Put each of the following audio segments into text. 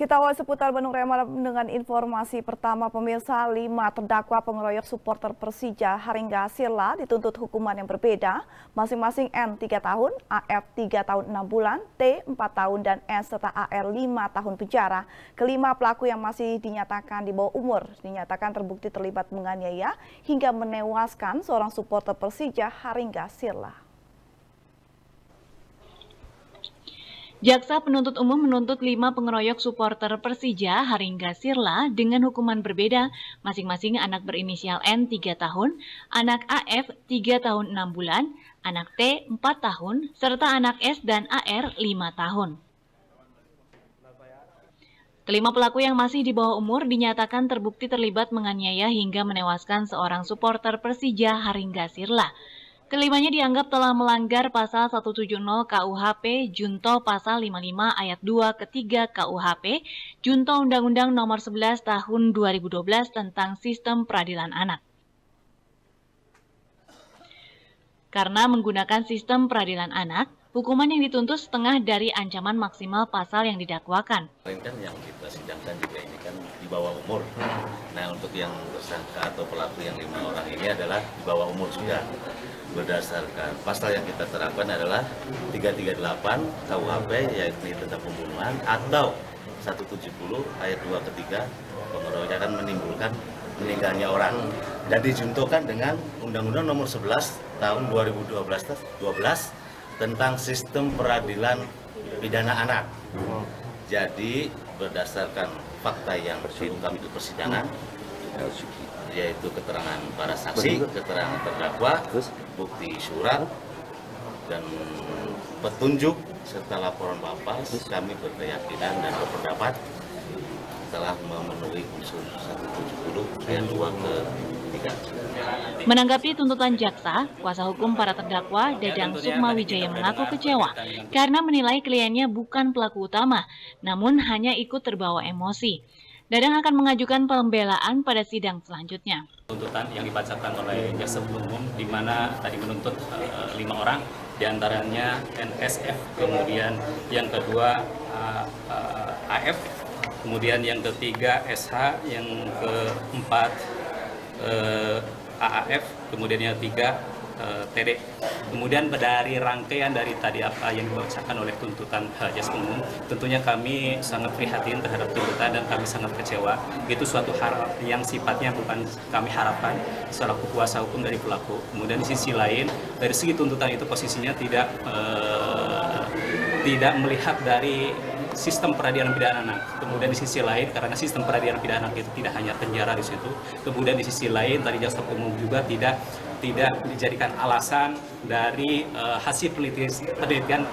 Kita awal seputar Bandung Raya dengan informasi pertama pemirsa lima terdakwa pengeroyok supporter Persija Haringga Sirla dituntut hukuman yang berbeda masing-masing N 3 tahun, AF 3 tahun 6 bulan, T 4 tahun dan S serta AR 5 tahun penjara. Kelima pelaku yang masih dinyatakan di bawah umur dinyatakan terbukti terlibat menganiaya hingga menewaskan seorang supporter Persija Haringga Sirla. Jaksa penuntut umum menuntut lima pengeroyok supporter Persija Haringga Sirla dengan hukuman berbeda, masing-masing anak berinisial N 3 tahun, anak AF 3 tahun 6 bulan, anak T 4 tahun, serta anak S dan AR 5 tahun. Kelima pelaku yang masih di bawah umur dinyatakan terbukti terlibat menganiaya hingga menewaskan seorang supporter Persija Haringga Sirla. Kelimanya dianggap telah melanggar pasal 170 KUHP Junto pasal 55 ayat 2 ketiga KUHP Junto Undang-Undang Nomor 11 Tahun 2012 tentang Sistem Peradilan Anak. Karena menggunakan sistem peradilan anak, hukuman yang dituntut setengah dari ancaman maksimal pasal yang didakwakan. Kan yang kita sidangkan juga ini kan di bawah umur. Nah untuk yang tersangka atau pelaku yang lima orang ini adalah di bawah umur juga berdasarkan pasal yang kita terapkan adalah 338 KUHP yaitu tentang pembunuhan atau 170 ayat 2 ketiga pengeroyokan menimbulkan meninggalnya orang dan dijuntukan dengan Undang-Undang Nomor 11 tahun 2012 12 tentang sistem peradilan pidana anak. Jadi berdasarkan fakta yang terungkap di persidangan yaitu keterangan para saksi, keterangan terdakwa, bukti surat, dan petunjuk serta laporan Bapak, kami berkeyakinan dan berpendapat telah memenuhi unsur 170 ayat 2 ke 3. Menanggapi tuntutan jaksa, kuasa hukum para terdakwa Dadang Sukma Wijaya mengaku kecewa karena menilai kliennya bukan pelaku utama, namun hanya ikut terbawa emosi. Dadang akan mengajukan pembelaan pada sidang selanjutnya. Tuntutan yang dibacakan oleh jaksa umum di mana tadi menuntut uh, lima orang, di antaranya NSF, kemudian yang kedua uh, uh, AF, kemudian yang ketiga SH, yang keempat uh, AAF, kemudian yang ketiga TD. Kemudian dari rangkaian dari tadi apa yang dibacakan oleh tuntutan jas umum, tentunya kami sangat prihatin terhadap tuntutan dan kami sangat kecewa. Itu suatu hal yang sifatnya bukan kami harapkan selaku kuasa hukum dari pelaku. Kemudian di sisi lain, dari segi tuntutan itu posisinya tidak uh, tidak melihat dari sistem peradilan pidana anak. Kemudian di sisi lain karena sistem peradilan pidana anak itu tidak hanya penjara di situ. Kemudian di sisi lain tadi jaksa umum juga tidak tidak dijadikan alasan dari uh, hasil penelitian,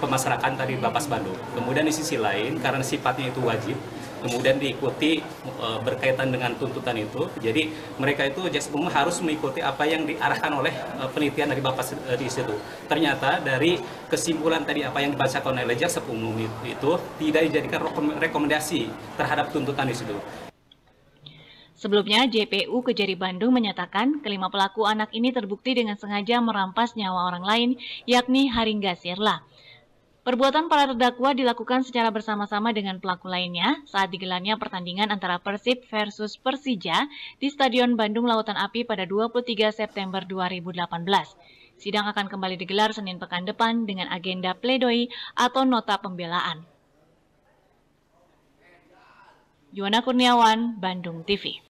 pemasarakatan tadi Bapas Bandung. Kemudian di sisi lain karena sifatnya itu wajib, kemudian diikuti uh, berkaitan dengan tuntutan itu. Jadi mereka itu jaksa umum harus mengikuti apa yang diarahkan oleh uh, penelitian dari Bapas uh, di situ. Ternyata dari kesimpulan tadi apa yang dibacakan oleh jaksa umum itu tidak dijadikan rekomendasi terhadap tuntutan di situ. Sebelumnya, JPU Kejari Bandung menyatakan kelima pelaku anak ini terbukti dengan sengaja merampas nyawa orang lain, yakni Haringga Sirla. Perbuatan para terdakwa dilakukan secara bersama-sama dengan pelaku lainnya saat digelarnya pertandingan antara Persib versus Persija di Stadion Bandung Lautan Api pada 23 September 2018. Sidang akan kembali digelar Senin pekan depan dengan agenda pledoi atau nota pembelaan. Yuwana Kurniawan, Bandung TV.